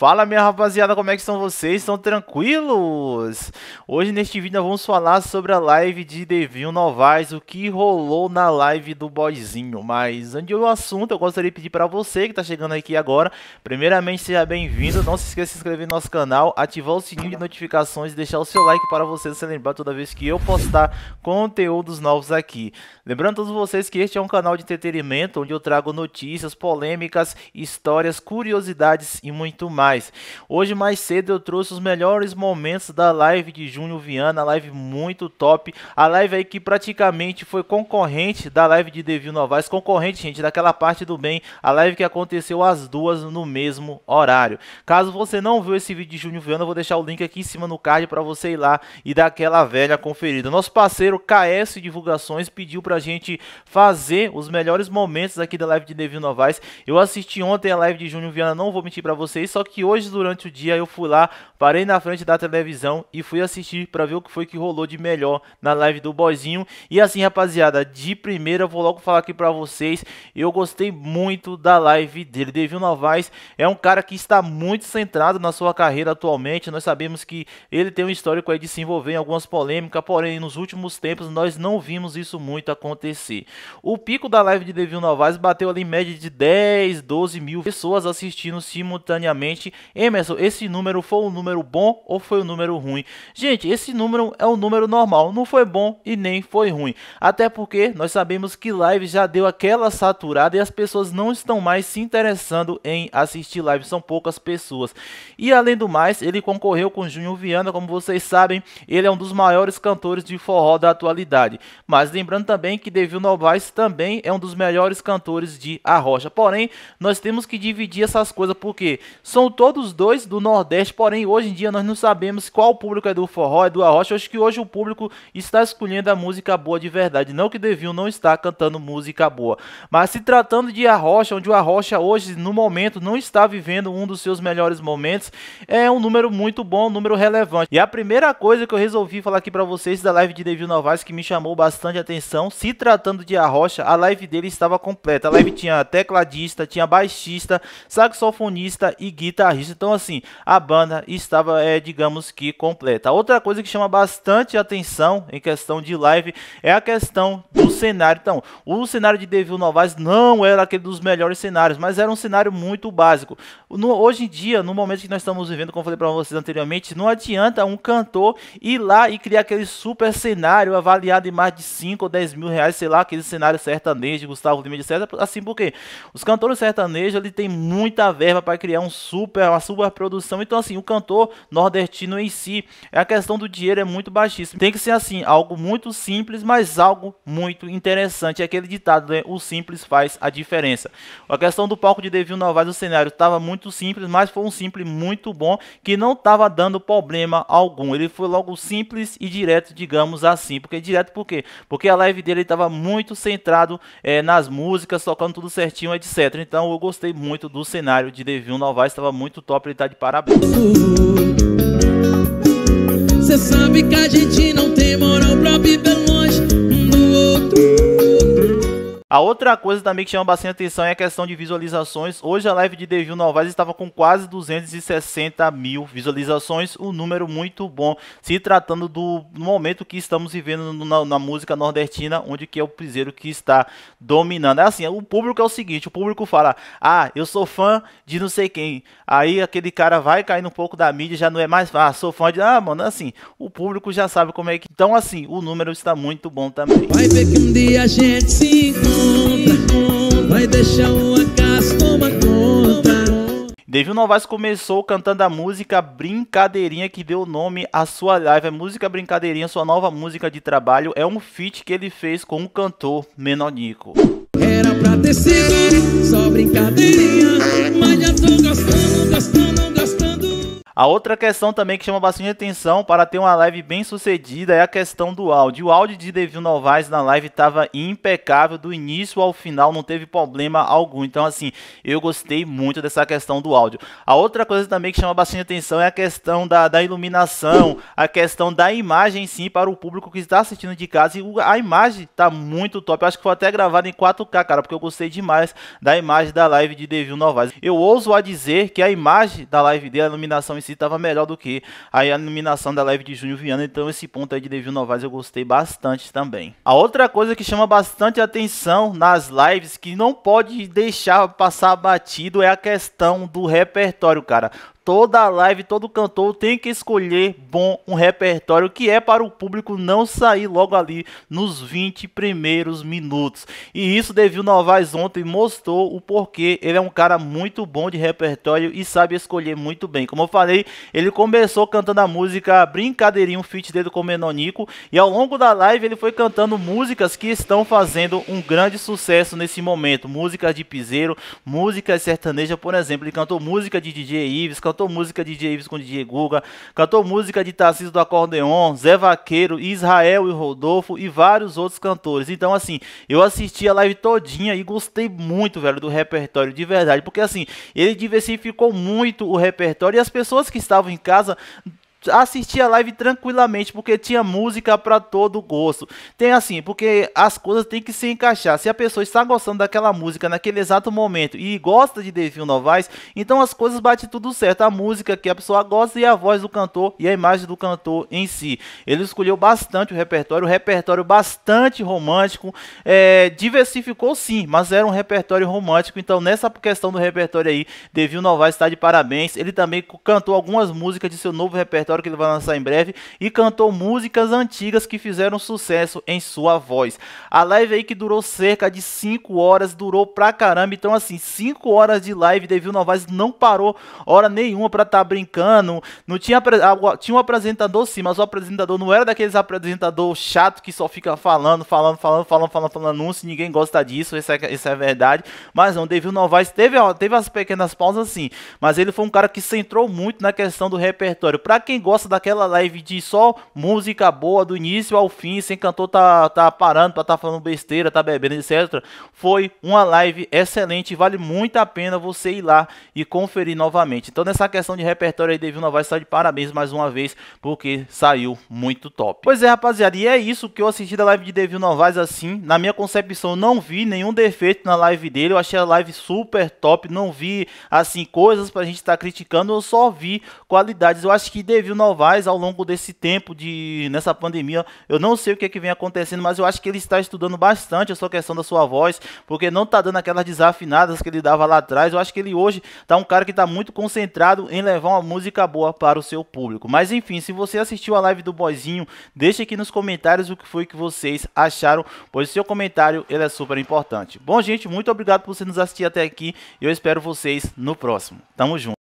Fala minha rapaziada, como é que estão vocês? Estão tranquilos? Hoje neste vídeo vamos falar sobre a live de Devil Novaes, o que rolou na live do boyzinho. Mas antes do assunto, eu gostaria de pedir para você que está chegando aqui agora, primeiramente seja bem-vindo, não se esqueça de se inscrever no nosso canal, ativar o sininho de notificações e deixar o seu like para você se lembrar toda vez que eu postar conteúdos novos aqui. Lembrando a todos vocês que este é um canal de entretenimento onde eu trago notícias, polêmicas, histórias, curiosidades e muito mais Hoje mais cedo eu trouxe os melhores momentos da live de Júnior Viana, live muito top. A live aí que praticamente foi concorrente da live de Devil Novaes, concorrente, gente, daquela parte do bem, a live que aconteceu as duas no mesmo horário. Caso você não viu esse vídeo de Júnior Viana, eu vou deixar o link aqui em cima no card para você ir lá e dar aquela velha conferida. Nosso parceiro KS Divulgações pediu pra gente fazer os melhores momentos aqui da live de Devil Novaes. Eu assisti ontem a live de Júnior Viana, não vou mentir para vocês, só que que hoje durante o dia eu fui lá, parei na frente da televisão e fui assistir para ver o que foi que rolou de melhor na live do Boizinho. E assim, rapaziada, de primeira eu vou logo falar aqui para vocês, eu gostei muito da live dele. Devil Novaes é um cara que está muito centrado na sua carreira atualmente. Nós sabemos que ele tem um histórico aí de se envolver em algumas polêmicas, porém nos últimos tempos nós não vimos isso muito acontecer. O pico da live de Devil Novaes bateu ali em média de 10, 12 mil pessoas assistindo simultaneamente Emerson, esse número foi um número bom ou foi um número ruim? Gente, esse número é um número normal, não foi bom e nem foi ruim. Até porque nós sabemos que live já deu aquela saturada e as pessoas não estão mais se interessando em assistir live, são poucas pessoas. E além do mais, ele concorreu com Júnior Viana, como vocês sabem, ele é um dos maiores cantores de forró da atualidade. Mas lembrando também que Devil Novaes também é um dos melhores cantores de arrocha. Porém, nós temos que dividir essas coisas porque são todos dois do Nordeste, porém hoje em dia nós não sabemos qual público é do forró, é do arrocha. Acho que hoje o público está escolhendo a música boa de verdade, não que Devil não está cantando música boa. Mas se tratando de arrocha, onde o arrocha hoje no momento não está vivendo um dos seus melhores momentos, é um número muito bom, um número relevante. E a primeira coisa que eu resolvi falar aqui para vocês da live de Devil Novaes que me chamou bastante atenção, se tratando de arrocha, a live dele estava completa. A live tinha tecladista, tinha baixista, saxofonista e guitarrista guitarrista. Então, assim, a banda estava, é, digamos que, completa. Outra coisa que chama bastante atenção em questão de live é a questão do cenário. Então, o cenário de Devil Novaes não era aquele dos melhores cenários, mas era um cenário muito básico. No, hoje em dia, no momento que nós estamos vivendo, como eu falei para vocês anteriormente, não adianta um cantor ir lá e criar aquele super cenário avaliado em mais de 5 ou 10 mil reais, sei lá, aquele cenário sertanejo Gustavo Lima, etc. Assim, porque os cantores sertanejos ele tem muita verba para criar um super super, uma super produção. Então, assim, o cantor nordestino em si, a questão do dinheiro é muito baixíssimo. Tem que ser assim, algo muito simples, mas algo muito interessante. É aquele ditado, né? O simples faz a diferença. A questão do palco de Devil Novaes, o cenário estava muito simples, mas foi um simples muito bom, que não estava dando problema algum. Ele foi logo simples e direto, digamos assim. Porque direto por quê? Porque a live dele estava muito centrado é, nas músicas, tocando tudo certinho, etc. Então eu gostei muito do cenário de Devil Novaes, estava muito top, ele tá de parabéns. Cê sabe que a gente outra coisa também que chama bastante atenção é a questão de visualizações. Hoje a live de Devil Novaes estava com quase 260 mil visualizações, um número muito bom, se tratando do momento que estamos vivendo na, na, música nordestina, onde que é o piseiro que está dominando. É assim, o público é o seguinte, o público fala, ah, eu sou fã de não sei quem, aí aquele cara vai caindo um pouco da mídia, já não é mais, ah, sou fã de, ah, mano, assim, o público já sabe como é que... Então, assim, o número está muito bom também. Vai ver que um dia a gente se encontra vai deixar o acaso tomar conta. Devil Novaes começou cantando a música Brincadeirinha que deu nome à sua live. A música Brincadeirinha, sua nova música de trabalho, é um feat que ele fez com o cantor Menonico. Era pra ter sido só brincadeirinha, A outra questão também que chama bastante atenção para ter uma live bem sucedida é a questão do áudio. O áudio de Devil Novaes na live estava impecável do início ao final, não teve problema algum. Então, assim, eu gostei muito dessa questão do áudio. A outra coisa também que chama bastante atenção é a questão da, da iluminação, a questão da imagem sim para o público que está assistindo de casa. E a imagem está muito top. Eu acho que foi até gravado em 4K, cara, porque eu gostei demais da imagem da live de Devil Novaes. Eu ouso a dizer que a imagem da live dele, a iluminação em si, estava melhor do que a iluminação da live de Júnior Viana. Então, esse ponto aí de Devil Novaes eu gostei bastante também. A outra coisa que chama bastante atenção nas lives, que não pode deixar passar batido, é a questão do repertório, cara toda live, todo cantor tem que escolher bom um repertório que é para o público não sair logo ali nos 20 primeiros minutos. E isso Devil Novaes ontem mostrou o porquê. Ele é um cara muito bom de repertório e sabe escolher muito bem. Como eu falei, ele começou cantando a música Brincadeirinho, feat dele com Menonico, e ao longo da live ele foi cantando músicas que estão fazendo um grande sucesso nesse momento. Músicas de piseiro, músicas sertaneja, por exemplo, ele cantou música de DJ Ives, cantou cantou música de DJ Ives com DJ Guga, cantou música de Tarcísio do Acordeon, Zé Vaqueiro, Israel e Rodolfo e vários outros cantores. Então, assim, eu assisti a live todinha e gostei muito, velho, do repertório, de verdade, porque assim, ele diversificou muito o repertório e as pessoas que estavam em casa assistir a live tranquilamente, porque tinha música para todo gosto. Tem assim, porque as coisas têm que se encaixar. Se a pessoa está gostando daquela música naquele exato momento e gosta de Devil Novaes, então as coisas batem tudo certo. A música que a pessoa gosta e a voz do cantor e a imagem do cantor em si. Ele escolheu bastante o repertório, um repertório bastante romântico, é, diversificou sim, mas era um repertório romântico. Então nessa questão do repertório aí, Devil Novaes está de parabéns. Ele também cantou algumas músicas de seu novo repertório que ele vai lançar em breve, e cantou músicas antigas que fizeram sucesso em sua voz. A live aí que durou cerca de 5 horas, durou pra caramba, então assim, 5 horas de live, Devil Novaes não parou hora nenhuma pra estar tá brincando, não tinha, tinha um apresentador sim, mas o apresentador não era daqueles apresentador chato que só fica falando, falando, falando, falando, falando, falando anúncio, ninguém gosta disso, isso é, isso é verdade, mas não, Devil Novaes teve, teve as pequenas pausas sim, mas ele foi um cara que centrou muito na questão do repertório, pra quem gosta daquela live de só música boa do início ao fim, sem cantor tá, tá parando pra tá falando besteira, tá bebendo, etc. Foi uma live excelente, vale muito a pena você ir lá e conferir novamente. Então nessa questão de repertório aí, Devil Novaes está de parabéns mais uma vez, porque saiu muito top. Pois é, rapaziada, e é isso que eu assisti da live de Devil Novaes assim, na minha concepção não vi nenhum defeito na live dele, eu achei a live super top, não vi assim coisas pra gente estar tá criticando, eu só vi qualidades. Eu acho que Devil Davi Novaes ao longo desse tempo de nessa pandemia. Eu não sei o que, é que vem acontecendo, mas eu acho que ele está estudando bastante essa questão da sua voz, porque não está dando aquelas desafinadas que ele dava lá atrás. Eu acho que ele hoje está um cara que está muito concentrado em levar uma música boa para o seu público. Mas enfim, se você assistiu a live do Boizinho, deixe aqui nos comentários o que foi que vocês acharam, pois seu comentário ele é super importante. Bom, gente, muito obrigado por você nos assistir até aqui. Eu espero vocês no próximo. Tamo junto.